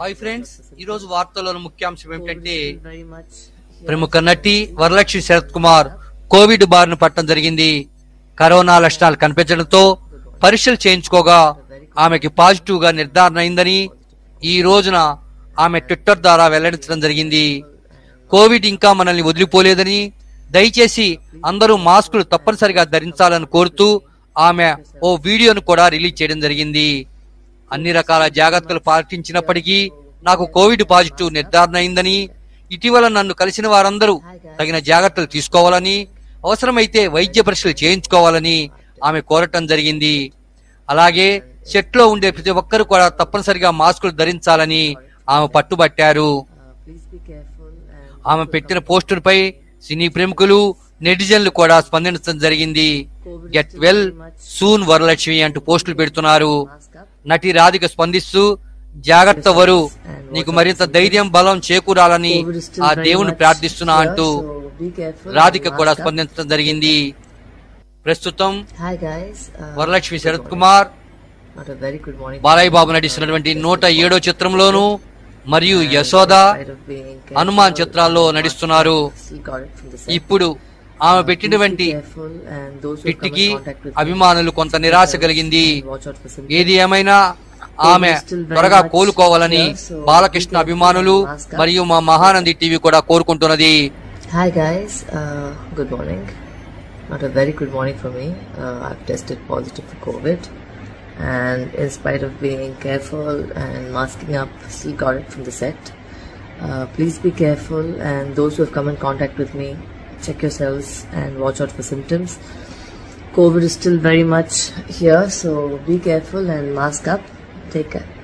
Hi friends ఈ రోజు వార్తల్లోని ముఖ్యాంశం ఏమిటంటే ప్రముఖ నటి వరలక్ష్మి శరత్ కుమార్ కోవిడ్ బారిన పట్టడం జరిగింది. కరోనా లక్షణాలు కనిపించడంతో పరీక్షలు చేయించుకోగా ఆమెకి పాజిటివ్గా నిర్ధారణ అయిందని ఈ రోజున ఆమె ట్విట్టర్ ద్వారా వెల్లడించడం జరిగింది. కోవిడ్ ఇంకా మనల్ని వదిలిపోలేదని దయచేసి అందరూ మాస్కులు తప్పనిసరిగా ధరించాలని కోరుతూ ఆమె ఓ వీడియోను కూడా రిలీజ్ చేయడం జరిగింది. అన్ని రకాల జాగ్రత్తలు పాటించినప్పటికీ నాకు కోవిడ్ పాజిటివ్ నిర్ధారణ అయిందని ఇటీవల నన్ను కలిసిన వారందరూ తగిన జాగ్రత్తలు తీసుకోవాలని అవసరమైతే వైద్య పరీక్షలు చేయించుకోవాలని ఆమె కోరటం జరిగింది. అలాగే సెట్లో ఉండే ప్రతి ఒక్కరు కూడా తప్పనిసరిగా మాస్కులు ధరించాలని ఆమె పట్టుబట్టారు. ఆమె పెట్టిన పోస్టులపై సినీ ప్రముఖులు నెటిజన్లు కూడా స్పందించడం జరిగింది. గెట్ వెల్ సూన్ వరలక్ష్మి అంటూ పోస్టులు పెడుతున్నారు. నటి రాధిక స్పందిస్తూ జాగ్రత్త వరు నీకు మరింత ధైర్యం బలం చేకూరాలని ఆ దేవుని ప్రార్థిస్తున్నా అంటూ రాధిక కూడా. స్పందించడం జరిగింది ప్రస్తుతం Hi guys, uh, Varalakshmi Sarath Kumar. Balayya Babu నటిస్తున్నటువంటి నూట ఏడో చిత్రంలోను మరియు యశోద హనుమాన్ చిత్రాల్లో నటిస్తున్నారు. ఇప్పుడు ఆమె Uh, పెట్టినటువంటి me, అభిమానులు కొంత నిరాశ కలిగింది. ఏది ఏమైనా ఆమె త్వరగా కోలుకోవాలని బాలకృష్ణ అభిమానులు మరియు మా మహానంది టీవీ కూడా కోరుకుంటున్నది uh, good morning. Not a very good morning for me. Uh, I've tested positive for COVID, and in spite of being careful and masking up, still got it from the set. Uh, please be careful, and those who have come in contact with me, check yourselves and watch out for symptoms. COVID is still very much here, so be careful and mask up. Take care.